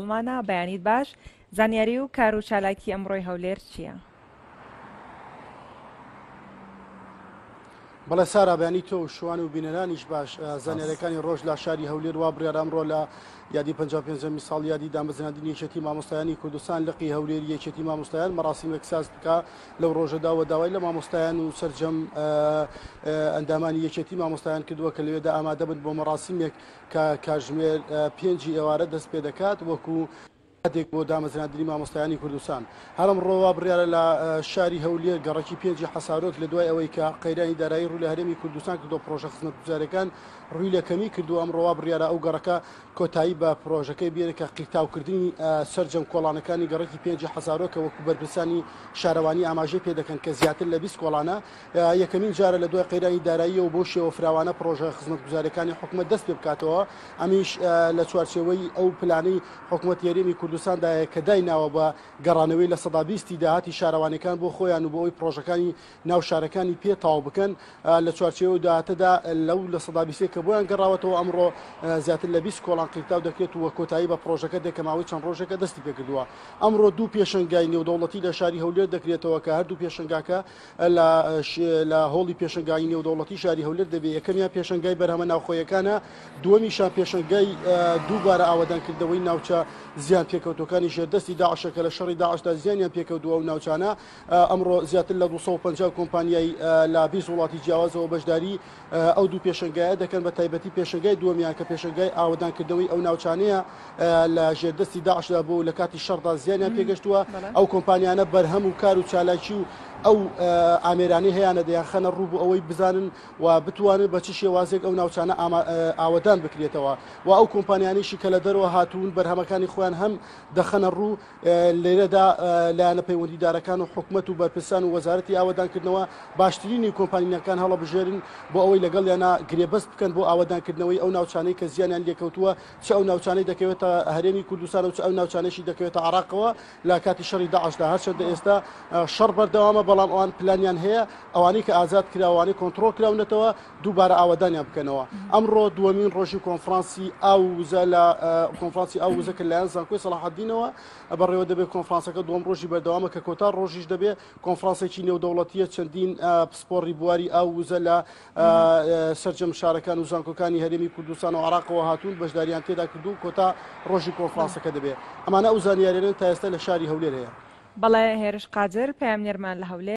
لەگەڵمانە بەیانیت باش زانیاری و کار و چالاکی ئەمڕۆی هەولێر چییە؟ بەڵە سارا بەانی تۆ شوان و بینەرانیش باش زانێرەکانی ڕۆژ لە شاری هەولێر وا بڕێرامڕۆ لە یادی 55 ساڵ یادی دامەزنادی یەکێتی مامۆستایانی کوردستان لەقی هەولێر یەکێتی مامۆستایان مەڕاستیم لەکساز بکە لەو ڕۆژەداوە داوای لە مامۆستایان و سرجەم ئەندامانی یەکێتی مامۆستایان کردووە کە لەوێدا ئامادە بن بۆ مەڕاستیمێک کە کاژمێر پێنجی ئێوارە دەست پێ دەکات وەکو کاتێک بۆ دامەزراندنی مامۆستایانی کوردستان هەرم ڕۆوا بڕیاە لە شاری هەولێر گەڕکی پێنجی حسارۆت لە دوای ئەوەی کە قەیرانی دارایی ڕوو لە هەرێمی کوردستان کردۆ پرۆژە خزمەت گوزارەکان ڕووی لەکەمی کردو ئەم ڕۆوا بڕیاە ئەو گەڕەکە کۆتایی بە پرۆژەکەی بێنە کە قیرتاوکردنی سرجەم کۆڵانەکانی گەڕکی پێنجی حسارۆکە وەکو بەرپرسانی شارەوانی ئاماژەی پێدەکەن کە زیاتر لە 20 کۆڵانە یەکەمین جارە لە دوای قەیرانی دارایی و بۆ شێوە فراوانە پرۆژە خزمەت گوزارەکانی حکومت دەست پێ بکاتەوە ئەمیش لە چوارچەوەی ئەو پلانەی حکوومەت یاریمی کوردستان کوردستاندا کە دایناوە بە گەڕانەوەی لە سەدابیستی داهاتی شارەوانەکان بۆ خۆیان و بۆ ئەوی پرۆژەکانی ناو شارەکانی پێتاو بکەن لە چوارچەوە و داهاتەدا لەو لە سەدابیستی کە بۆیان گەڕاوەتەوە ئەمڕۆ زیاتر لە 20 کۆڵان قیتاو دەکرێت و وە کۆتایی بە پرۆژەکە دەکەماوەی چەند ڕۆژەکە دەستی پێکردووە ئەمڕۆ دوو پێشنگای نێودەوڵەتی لە شاری هەولێر دەکرێتەوە کە هەردوو پێشنگاکە لە هۆڵی پێشنگای نێودەوڵەتی شاری هەولێر دەبێت یەکەمیان پێشنگای بەرهەمە ناوخۆیەکانە دووەمیشان پێشنگای دووبارە ئاوادانکردەوەی ناوچە زیان پێ پێکەوتەکانی ژێردەستی داعشەکە لە شەڕی داعشدا زیانیان پێکەوتووە و ناوچانە ئەمڕۆ زیاتر لە 250 کۆمپانیای لابی وڵاتی جیاوازەوە بەشداری ئەو دوو پێشنگایە دەکەن بە تایبەتی پێشنگای دووەمیان کە پێشنگای ئاوادانکردنەوەی ئەو ناوچانەیە لە ژێردەستی داعشدا بۆ لە کاتی شەردا زیانیان پێگەشتووە ئەو کۆمپانیانە بەرهەم و کار و چالاکی و ئەو ئامێرانی هەیەە دەیان خەنە ڕوو ئەوەی بزانن و بتوانن بە چ شێوازێک ئەو ناوچانە ئاوادان بکرێتەوە و ئەو کۆمپانیانیشی کە لە دەرەوە هاتوون بەرهەمەکانی خۆیان هەم دەخەنە ڕوو لێرەدا لایەنە پەیوەندیدارەکان و حکومت و بەرپرسان و وەزارەتی ئاوادانکردنەوە باشترینی کۆمپانیەکان هەڵە بژێرن بۆ ئەوەی لەگەڵ یانە گرێبەست بکەن بۆ ئاوادانکردنەوەی ئەو ناوچانەی کە زیانیان لێکەوتووە چ ئەو ناوچانەی دەکەوێتە هەرێمی کوردستان و چ ئەو ناوچانێکی دەکەوێتە عراقەوە لا کاتی شەڕی داعشدا هەرچەندە ئێستا شەڕ بەردەوامە بەڵام ئەوان پلانیان هەیە ئەوانەی کە ئازاد کراوانی کۆنتترۆ کراونەتەوە دووبارە ئاوادانیان بکەنەوە ئەمڕۆ دووەمین ڕۆژی کۆنفرانسی ئاوزە لە کۆنفرانسی ئاوزە کە لایەن زانکۆی سەڵ ئەسماحدینەوە بە ڕێوە دەبێت کۆنفرانسەکە دوم ڕۆژی بەردەوامە کە کۆتا ڕۆژیش دەبێت کۆنفرانسێکی نێودەوڵەتیە چەندین پسپۆڕی بواری ئاو وزە لە سرجەم شارەکان و زانکۆکانی هەرێمی کوردستان و عراقەوە هاتوون بەشداریان تێدا کردو کۆتا ڕۆژی کۆنفرانسەکە دەبێت ئەمانە ئەو زانیارێنن تا ئێستا لە شاری هەولێرەیە بەڵێ هێرش قاجر پامنێرمان لە هەولێر